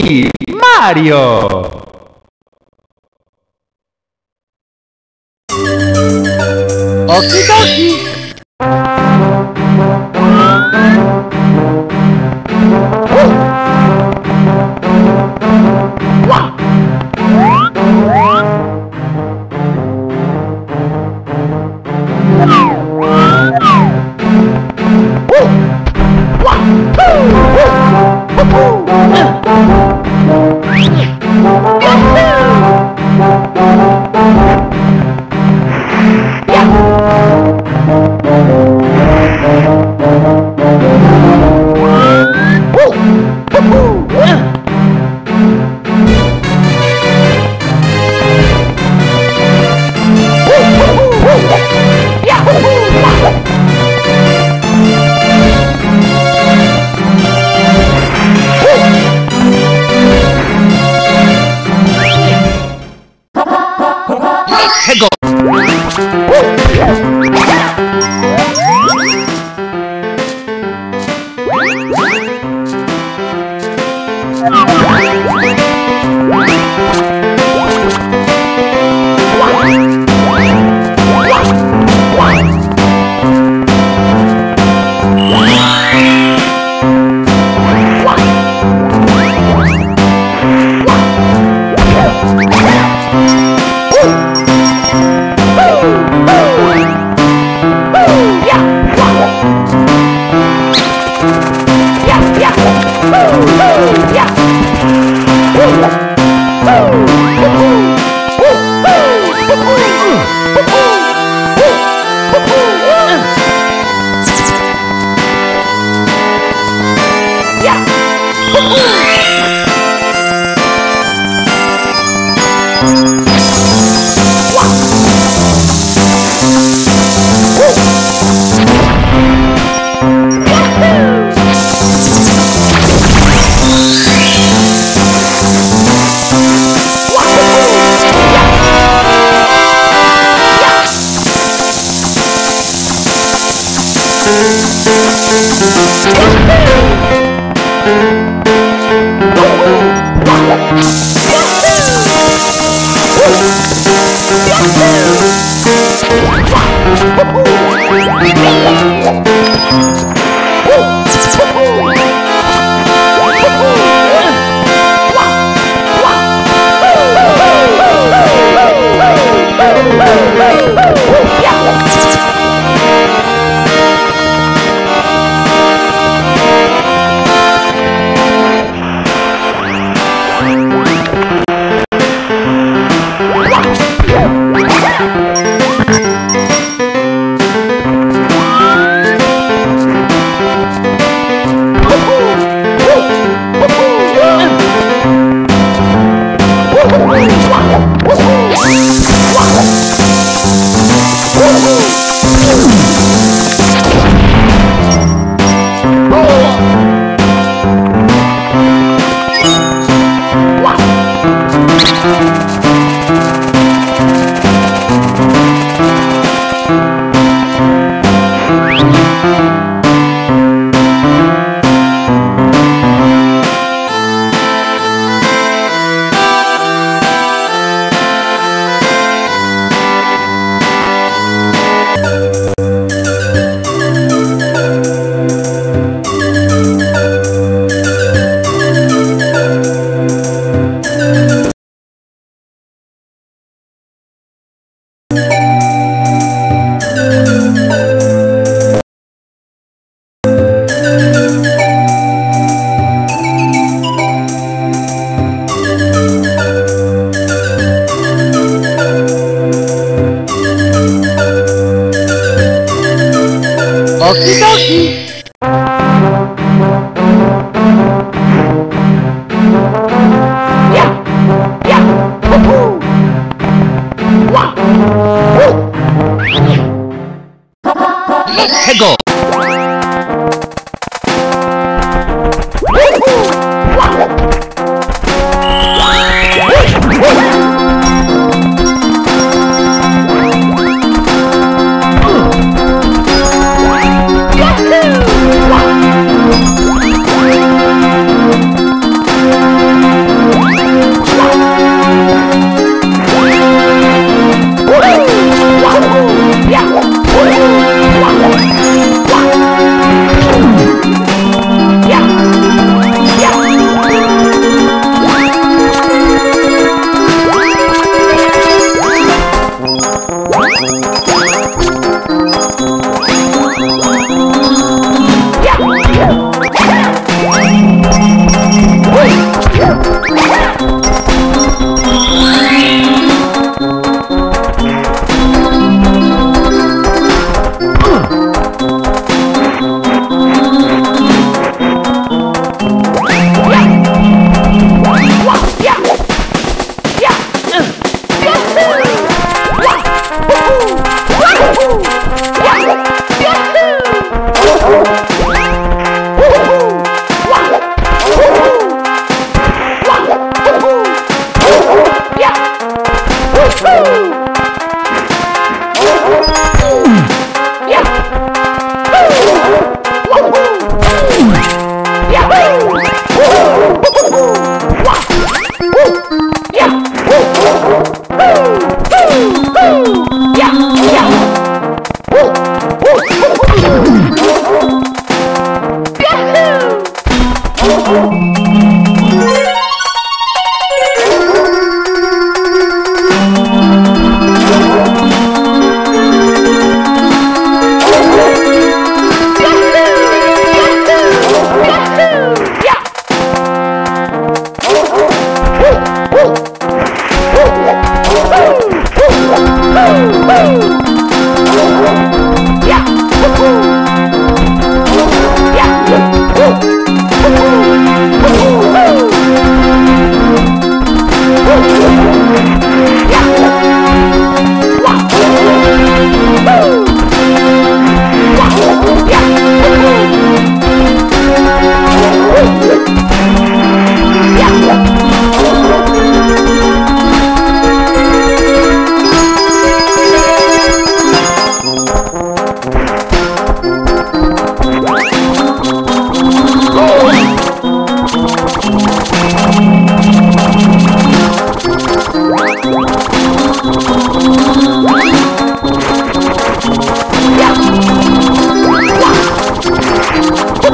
Sí, Mario. Okidoki. Música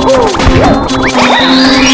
Woo!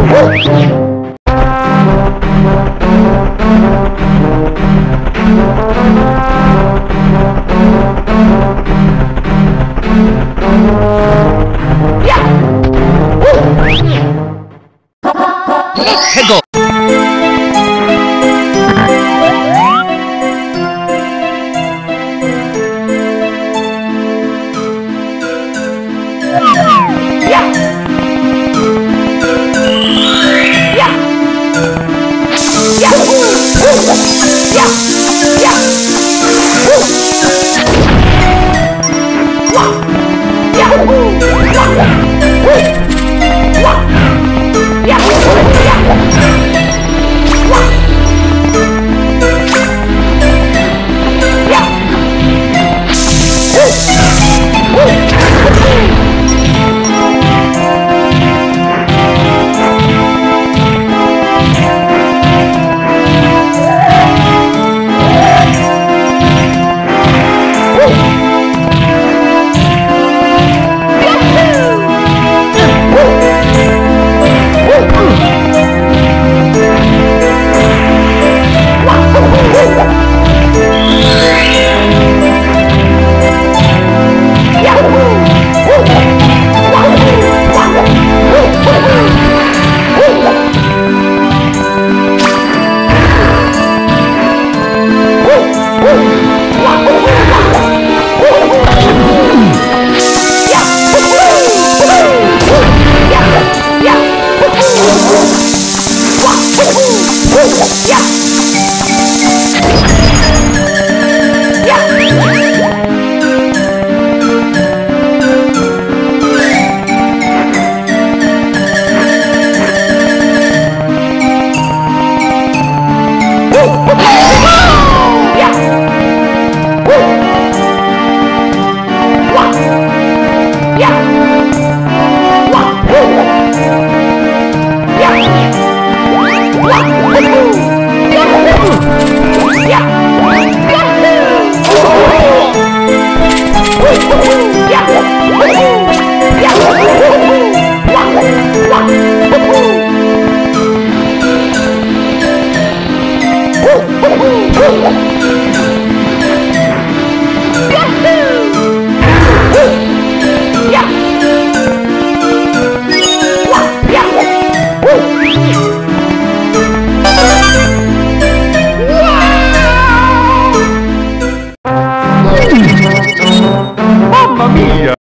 Let's Yeah.